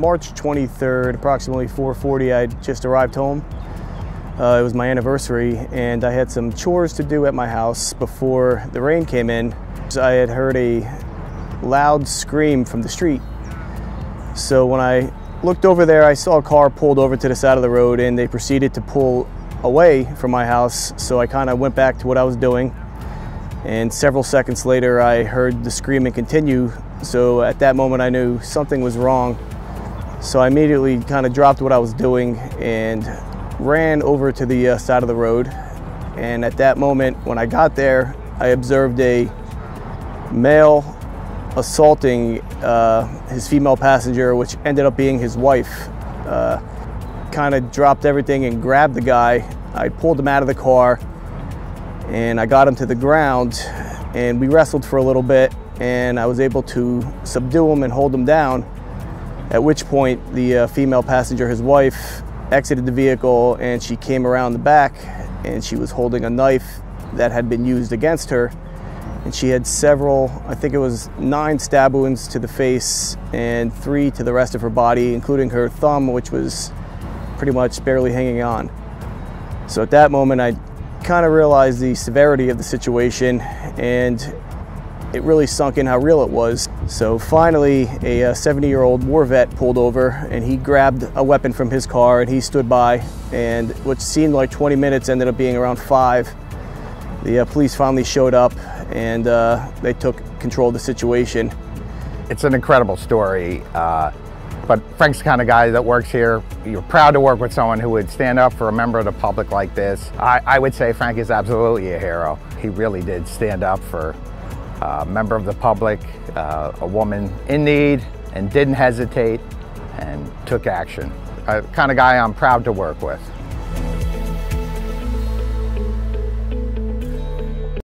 March 23rd, approximately 4.40, I just arrived home. Uh, it was my anniversary and I had some chores to do at my house before the rain came in. I had heard a loud scream from the street. So when I looked over there, I saw a car pulled over to the side of the road and they proceeded to pull away from my house. So I kind of went back to what I was doing. And several seconds later, I heard the screaming continue. So at that moment, I knew something was wrong. So I immediately kind of dropped what I was doing and ran over to the uh, side of the road. And at that moment, when I got there, I observed a male assaulting uh, his female passenger, which ended up being his wife. Uh, kind of dropped everything and grabbed the guy. I pulled him out of the car and I got him to the ground and we wrestled for a little bit and I was able to subdue him and hold him down. At which point the uh, female passenger, his wife, exited the vehicle and she came around the back and she was holding a knife that had been used against her. And she had several, I think it was nine stab wounds to the face and three to the rest of her body, including her thumb, which was pretty much barely hanging on. So at that moment, I kind of realized the severity of the situation and it really sunk in how real it was. So finally, a 70 year old war vet pulled over and he grabbed a weapon from his car and he stood by. And what seemed like 20 minutes ended up being around five. The uh, police finally showed up and uh, they took control of the situation. It's an incredible story. Uh, but Frank's the kind of guy that works here. You're proud to work with someone who would stand up for a member of the public like this. I, I would say Frank is absolutely a hero. He really did stand up for a member of the public, uh, a woman in need, and didn't hesitate and took action. A kind of guy I'm proud to work with.